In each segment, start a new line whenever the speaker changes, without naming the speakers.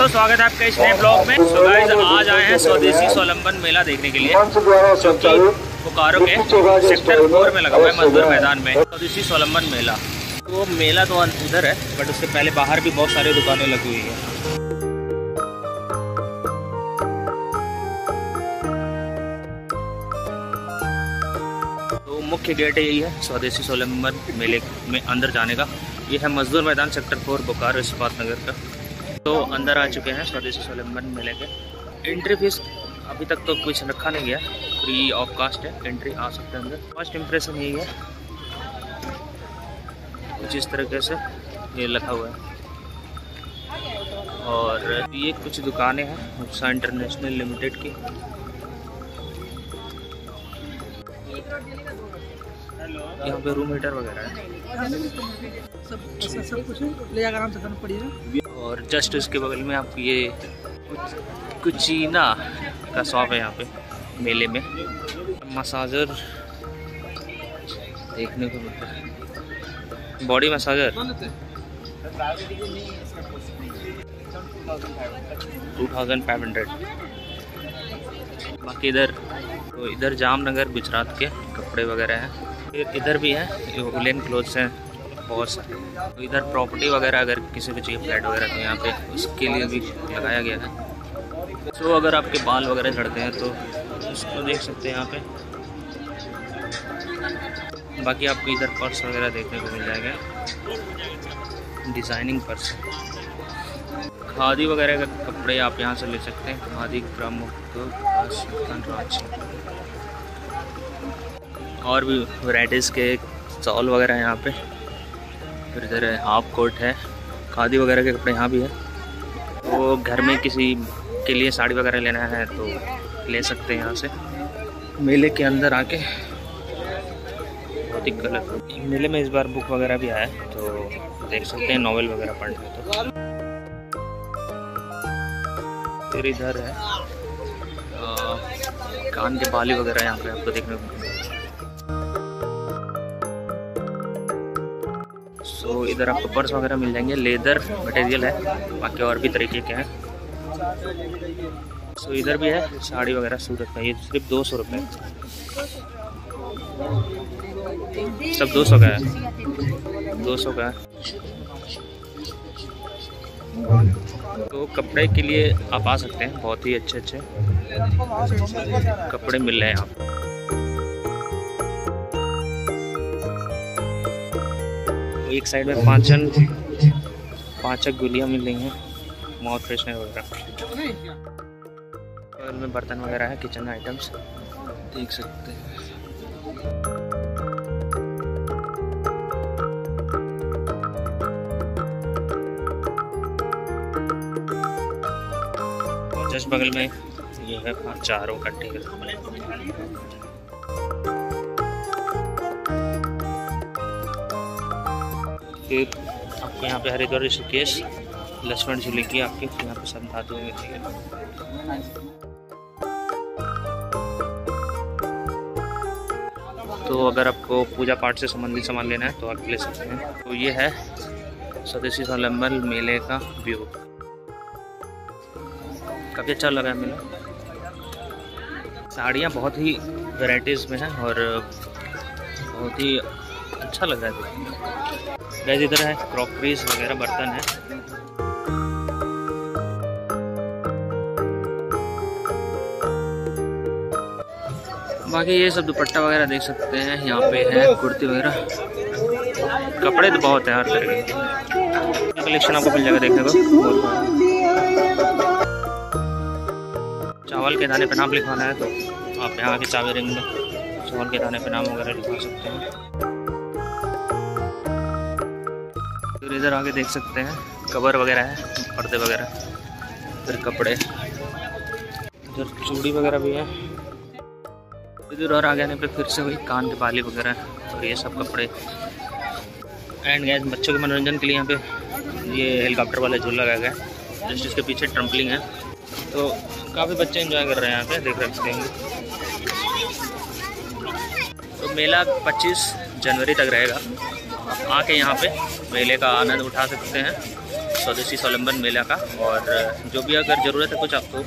तो दोस्तों स्वागत है आपका इस नए ब्लॉग में। So guys, आज आए हैं स्वदेशी स्वलंबन मेला देखने के लिए जो बोकारो के सेक्टर फोर में लगा हुआ है मजदूर मैदान में स्वदेशी स्वलंबन मेला। तो मेला तो उधर है बट उससे पहले बाहर भी बहुत सारी दुकानें लगी हुई है। तो मुख्य गेट यही है स्वदेशी सोलंबन मेले में अंदर जाने का। ये है मजदूर मैदान सेक्टर फोर बोकारो इस्पात नगर का। तो अंदर आ चुके हैं स्वदेशी स्वलंबन मेले के। एंट्री फ़ीस अभी तक तो कुछ रखा नहीं गया। फ्री ऑफ़ कास्ट है एंट्री आ सकते हैं अंदर। फ़र्स्ट इम्प्रेशन यही है। कुछ इस तरीके से ये लिखा हुआ है। और ये कुछ दुकानें हैं उत्साह इंटरनेशनल लिमिटेड की। यहाँ पे रूम हीटर वगैरह है।
सब सब कुछ ले जाकर आराम से खाना पड़ेगा
और जस्ट उसके बगल में आप ये कुछ कुचीना का शॉप है यहाँ पे, मेले में। मसाजर देखने को मिलता है। Body massager? Two thousand five hundred बाकी इधर तो इधर जामनगर, गुजरात के कपड़े वगैरह हैं। इधर भी हैं उलेन क्लोथ्स हैं। बहुत सारे। तो इधर प्रॉपर्टी वगैरह अगर किसी को चाहिए फ्लैट वगैरह तो यहाँ पे उसके लिए भी लगाया गया है। तो अगर आपके बाल वगैरह झड़ते हैं तो उसको देख सकते हैं यहाँ पे। बाकी आपको इधर पर्स वगैरह देखने को मिल जाएगा। Designing purse. खादी वगैरह का कपड़े आप यहाँ से ले सकते हैं। खादी ग्राम और भी वैराइटीज़ के स्टॉल वगैरह यहाँ पे। फिर इधर हाफ़ कोट है। खादी वगैरह के कपड़े यहाँ भी है। वो घर में किसी के लिए साड़ी वगैरह लेना है तो ले सकते हैं यहाँ से। मेले के अंदर आके। बहुत ही कलर मेले में इस बार बुक वगैरह भी आया है तो देख सकते हैं नॉवल वगैरह पढ़ने तो। फिर इधर है कान के बाली वगैरह यहाँ पे आपको देखने को सो इधर आपको पर्स वगैरह मिल जाएँगे। लेदर मटेरियल है, बाकी और भी तरीके के हैं। सो इधर भी है, साड़ी वगैरह सूरत का। ये सिर्फ़ दो सौ रुपये सब दो सौ का है। दो सौ का है। तो कपड़े के लिए आप आ सकते हैं। बहुत ही अच्छे अच्छे कपड़े मिल रहे हैं यहाँ एक साइड में पाँचन पाँचक गुलियाँ मिल रही हैं माउथ फ्रेशनर वगैरह। बगल में बर्तन वगैरह है किचन आइटम्स देख सकते हैं। जस्ट बगल में ये है, चारों का टेबल फिर आपको यहाँ पे हरिद्वार ऋषिकेश, लक्ष्मण झूले की आपके यहाँ पे सब धातु तो अगर आपको पूजा पाठ से संबंधित सामान लेना है तो आप ले सकते हैं। तो ये है स्वदेशी सोलम्बल मेले का व्यू। काफ़ी अच्छा लगा है मेला। साड़ियाँ बहुत ही वैराइटीज़ में हैं और बहुत ही अच्छा लग रहा है गैस इधर है क्रॉकरीज वगैरह बर्तन है। बाकी ये सब दुपट्टा वगैरह देख सकते हैं, यहाँ पे है कुर्ती वगैरह। कपड़े तो बहुत है हर तरह के। कलेक्शन आपको मिल जाएगा देखने को। चावल के दाने पे नाम लिखवाना है तो आप यहाँ के चावे रिंग में चावल के दाने पे नाम वगैरह लिखवा सकते हैं। इधर आगे देख सकते हैं। कवर वगैरह है, पर्दे वगैरह, फिर कपड़े। इधर चूड़ी वगैरह भी है। इधर और आगे आने पे फिर से वही कान के वगैरह और ये सब कपड़े। एंड गैस बच्चों के मनोरंजन के लिए यहाँ पे ये हेलीकॉप्टर वाला झूला लगाया गया है जस्ट इसके पीछे ट्रम्पलिंग है। तो काफ़ी बच्चे इन्जॉय कर रहे हैं यहाँ पे, देख सकते हैं तो मेला 25 जनवरी तक रहेगा। आके यहाँ पे मेले का आनंद उठा सकते हैं, स्वदेशी स्वलंबन मेला का। और जो भी अगर ज़रूरत है कुछ आपको,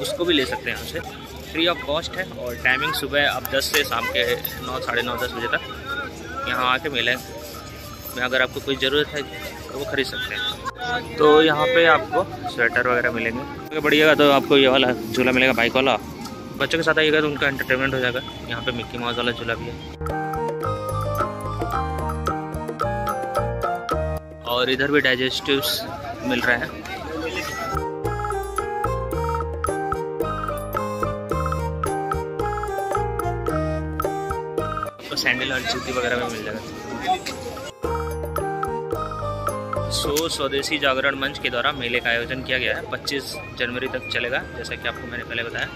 उसको भी ले सकते हैं यहाँ फ्री ऑफ़ कॉस्ट है और टाइमिंग सुबह आप 10 से शाम के नौ, साढ़े नौ, दस बजे तक यहाँ आके मेले में अगर आपको कोई ज़रूरत है तो वो खरीद सकते हैं। तो यहाँ पे आपको स्वेटर वगैरह मिलेंगे। अगर बढ़िएगा तो आपको ये वाला झूला मिलेगा बाइक वाला। बच्चों के साथ आइएगा तो उनका एंटरटेनमेंट हो जाएगा। यहाँ पे मिक्की माउस वाला झूला भी है। और इधर भी डाइजेस्टिव्स मिल रहे हैं। तो सैंडल और जूती वगैरह में मिल जाएगा। सो स्वदेशी जागरण मंच के द्वारा मेले का आयोजन किया गया है। 25 जनवरी तक चलेगा, जैसा कि आपको मैंने पहले बताया।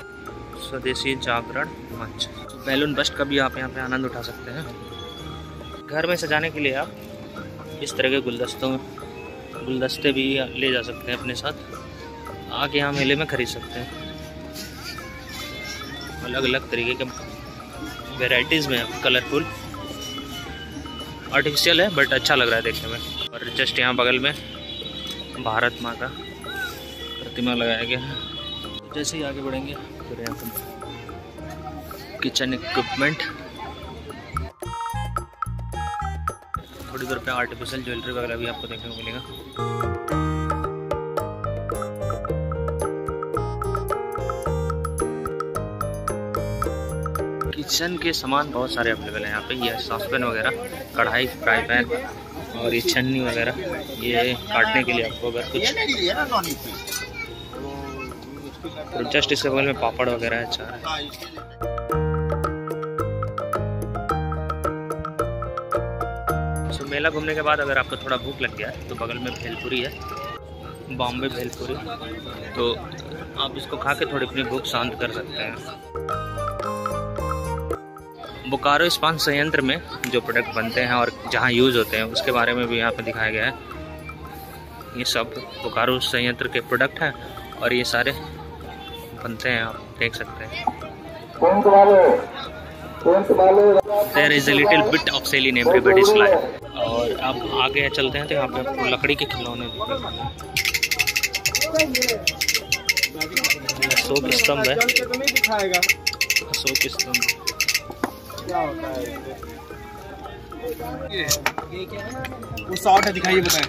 स्वदेशी जागरण मंच। बैलून बस्ट का भी आप यहाँ पे आनंद उठा सकते हैं। घर में सजाने के लिए आप इस तरह के गुलदस्तों, गुलदस्ते भी ले जा सकते हैं अपने साथ। आके यहाँ मेले में खरीद सकते हैं। अलग अलग तरीके के वेराइटीज़ में कलरफुल आर्टिफिशियल है बट अच्छा लग रहा है देखने में। और जस्ट यहाँ बगल में भारत माँ का प्रतिमा लगाया गया है। जैसे ही आगे बढ़ेंगे, फिर यहाँ किचन इक्विपमेंट थोड़ी देर पे आर्टिफिशियल ज्वेलरी वगैरह भी आपको देखने को मिलेगा। किचन के सामान बहुत सारे अवेलेबल हैं यहाँ पे। ये सॉसपेन वगैरह, कढ़ाई फ्राई पैन और ये छन्नी वगैरह, ये काटने के लिए आपको अगर कुछ तो जस्ट इसके बगल में पापड़ वगैरह है अच्छा सो मेला घूमने के बाद अगर आपको थोड़ा भूख लग गया है तो बगल में भेलपुरी है बॉम्बे भेलपुरी। तो आप इसको खा के थोड़ी अपनी भूख शांत कर सकते हैं। बोकारो इस्पान संयंत्र में जो प्रोडक्ट बनते हैं और जहाँ यूज़ होते हैं उसके बारे में भी यहाँ पे दिखाया गया है। ये सब बोकारो संयंत्र के प्रोडक्ट हैं और ये सारे बनते हैं आप देख सकते हैं। Is a little bit of sale in everybody's life और अब आगे चलते हैं तो यहाँ पे आपको लकड़ी के खिलौने अशोक स्तंभ है। अशोक स्तंभ।
वो शॉर्ट है दिखाइए बताएँ।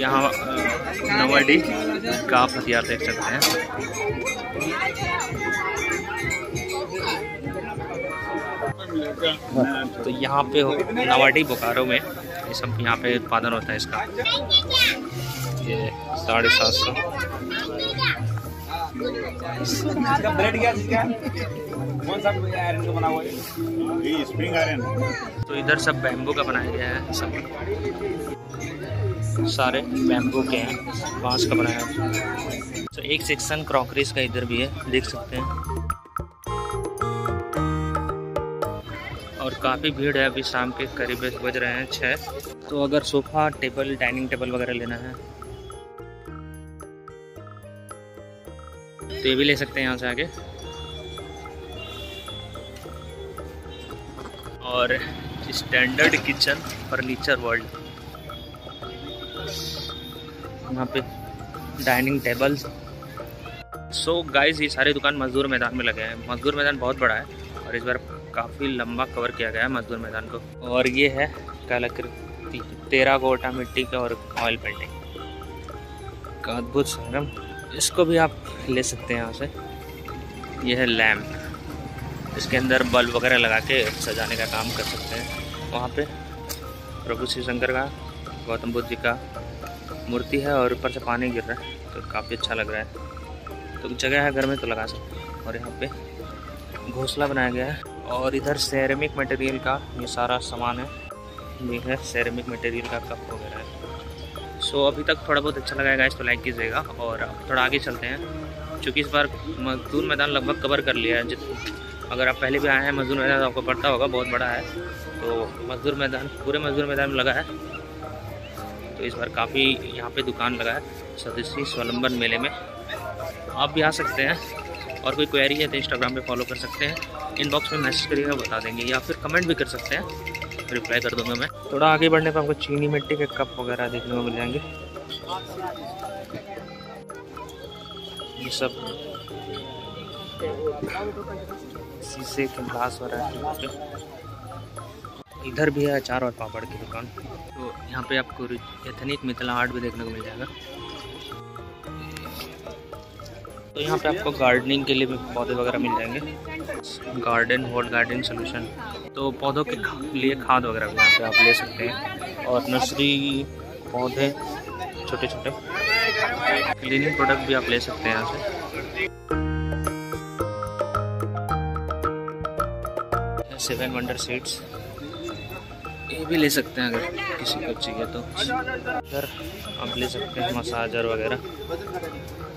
यहाँ नवाडी का आप हथियार देख सकते हैं। तो यहाँ पे नवाडी बोकारो में ये सब यहाँ पे उत्पादन होता है इसका। ये साढ़े सात सौ। तो इधर सब बैम्बू का बनाया गया है सब। सारे बैम्बू के हैं, बाँस का बनाया है। तो एक सेक्शन क्रॉकरीज का इधर भी है, देख सकते हैं। काफ़ी भीड़ है, अभी शाम के करीब एक बज रहे हैं छः तो अगर सोफ़ा, टेबल, डाइनिंग टेबल वगैरह लेना है तो ये भी ले सकते हैं यहाँ से आगे। और स्टैंडर्ड किचन फर्नीचर वर्ल्ड यहाँ पे डाइनिंग टेबल सो गाइस ये सारे दुकान मजदूर मैदान में लगे हैं। मजदूर मैदान बहुत बड़ा है, और इस बार काफ़ी लंबा कवर किया गया है मजदूर मैदान को। और ये है कलाकृति तेरा गोटा मिट्टी का और ऑयल पेंटिंग का अद्भुत संगम इसको भी आप ले सकते हैं यहाँ से। यह है लैम्प इसके अंदर बल्ब वगैरह लगा के सजाने का काम कर सकते हैं। वहाँ पे प्रभु श्री शंकर का, गौतम बुद्ध जी का मूर्ति है और ऊपर से पानी गिर रहा है तो काफ़ी अच्छा लग रहा है। तो जगह है घर में तो लगा सकते हैं। और यहाँ पे घोंसला बनाया गया है। और इधर सेरेमिक मटेरियल का ये सारा सामान है। ये है सेरेमिक मटेरियल का कप वगैरह है। सो अभी तक थोड़ा बहुत अच्छा लगाएगा इस तो लाइक कीजिएगा और थोड़ा आगे चलते हैं। क्योंकि इस बार मजदूर मैदान लगभग कवर कर लिया है। अगर आप पहले भी आए हैं मजदूर मैदान तो आपको पड़ता होगा, बहुत बड़ा है। तो मजदूर मैदान, पूरे मजदूर मैदान में लगा है। तो इस बार काफ़ी यहाँ पे दुकान लगा है स्वदेशी स्वलंबन मेले में। आप भी आ सकते हैं और कोई क्वेरी है तो इंस्टाग्राम पे फॉलो कर सकते हैं। इनबॉक्स में मैसेज करिएगा, बता देंगे, या फिर कमेंट भी कर सकते हैं। रिप्लाई कर दूँगा मैं। थोड़ा आगे बढ़ने पर आपको चीनी मिट्टी के कप वगैरह देखने को मिल जाएँगे। ये सब शीशे के ग्लास वगैरह पे इधर भी है अचार और पापड़ की दुकान। तो यहाँ पे आपको एथनिक, मिथिला आर्ट भी देखने को मिल जाएगा। तो यहाँ पे आपको गार्डनिंग के लिए भी पौधे वगैरह मिल जाएँगे। गार्डन वॉल गार्डन सोल्यूशन तो पौधों के लिए खाद वगैरह भी यहाँ पे आप ले सकते हैं। और नर्सरी पौधे छोटे छोटे क्लीनिंग प्रोडक्ट भी आप ले सकते हैं यहाँ से। सेवन वंडर सीड्स ये भी ले सकते हैं अगर किसी को चाहिए तो। इधर आप ले सकते हैं मसाजर वगैरह।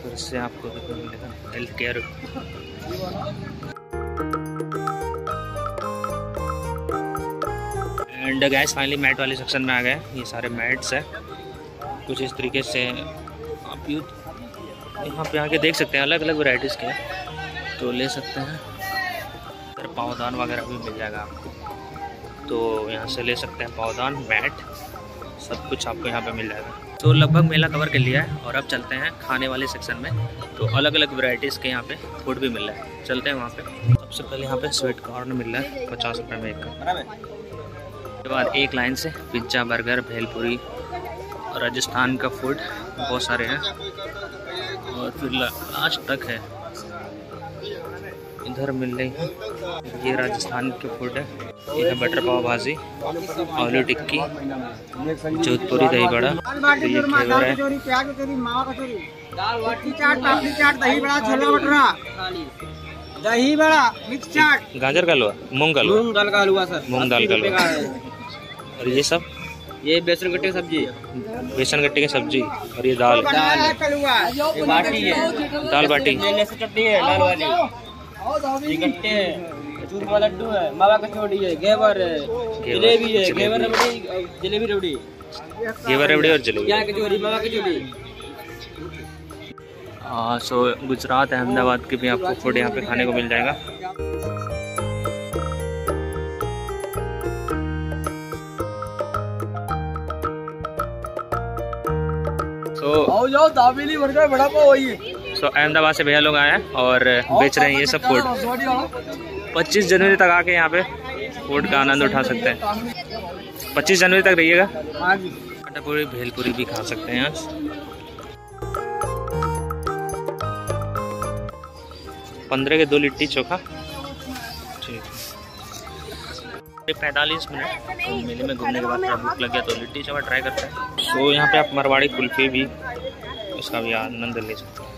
फिर इससे आपको health care and gas finally mat वाले सेक्शन में आ गए। ये सारे मैट्स हैं। कुछ इस तरीके से आप यूथ यहाँ पे आके देख सकते हैं अलग अलग वैरायटीज़ के। तो ले सकते हैं। फिर पावदान वगैरह भी मिल जाएगा आपको। तो यहाँ से ले सकते हैं पावदान मैट सब कुछ आपको यहाँ पे मिल जाएगा। तो लगभग मेला कवर कर लिया है और अब चलते हैं खाने वाले सेक्शन में। तो अलग अलग वैरायटीज़ के यहाँ पे फ़ूड भी मिल रहा है। चलते हैं वहाँ पे। सबसे पहले यहाँ पे स्वीट कॉर्न मिल रहा है, पचास रुपये में एक का उसके बाद एक लाइन से पिज़्ज़ा बर्गर भेलपुरी राजस्थान का फ़ूड बहुत सारे हैं। और फिर लास्ट तक है। इधर मिल रही है। ये राजस्थान के फ़ूड है। ये है बटर पाव भाजी आलू टिक्की जोधपुरी दही बड़ा तो ये घेवर है।
दही बड़ा दही बड़ा मिक्स चाट
गाजर का हलवा। मूंग का हलवा
मूंग दाल का हलवा। सर
मूंग दाल का हलवा। और ये सब?
ये बेसन गट्टे की सब्ज़ी
बेसन गट्टे की सब्ज़ी और ये दाल।
दाल बाटी है।
दाल बाटी।
चटनी है लाल वाली। गट्टे है चूरमा लड्डू है मावा कचौड़ी है घेवर है जलेबी है घेवर रबड़ी जलेबी रबड़ी।
घेवर रेवड़ी और जलेबी।
क्या कचौड़ी मावा कचौड़ी
हाँ सो गुजरात अहमदाबाद के भी आपको फ़ूड यहाँ पे खाने को मिल जाएगा।
आओ जाओ दाबेली बर्गर बड़ा पाव वही
सो अहमदाबाद से भैया लोग आए हैं और बेच रहे हैं ये सब फ़ूड पच्चीस जनवरी तक आके यहाँ पे फ़ूड का आनंद उठा सकते हैं। पच्चीस जनवरी तक रहिएगा।
हाँ
कटापुरी भेलपुरी भी खा सकते हैं। पंद्रह के दो लिट्टी चोखा। पैंतालीस मिनट। तो मेले में घूमने के बाद थोड़ा भूख लग गया तो लिट्टी चावल ट्राई करते हैं। तो यहाँ पे आप मरवाड़ी कुल्फी भी उसका भी आनंद ले सकते हैं।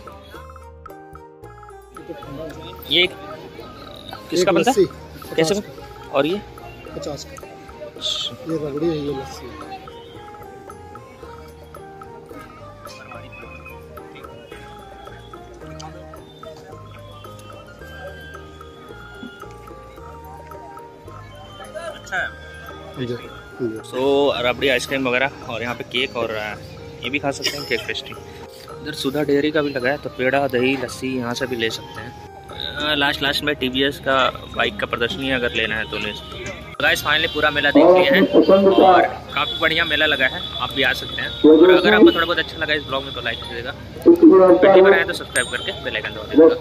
ये किसका बनता है? कैसे और ये?
पचास का। ये रगड़ी है ये लस्सी।
सो रबड़ी आइसक्रीम वगैरह, और यहाँ पे केक और ये भी खा सकते हैं केक पेस्ट्री इधर सुधा डेयरी का भी लगा है तो पेड़ा, दही, लस्सी यहाँ से भी ले सकते हैं। लास्ट लास्ट में टी का बाइक का प्रदर्शनी अगर लेना है तो ले सकते हैं। गाइस फाइनली पूरा मेला देख लिया है, और काफ़ी बढ़िया मेला लगा है, आप भी आ सकते हैं। और अगर आपको थोड़ा बहुत अच्छा लगा इस ब्लॉग में तो लाइक कीजिएगा वीडियो पर आए तो सब्सक्राइब करके बेल आइकन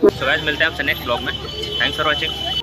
सो गाइस मिलते हैं आपसे नेक्स्ट ब्लॉग में। Thanks for watching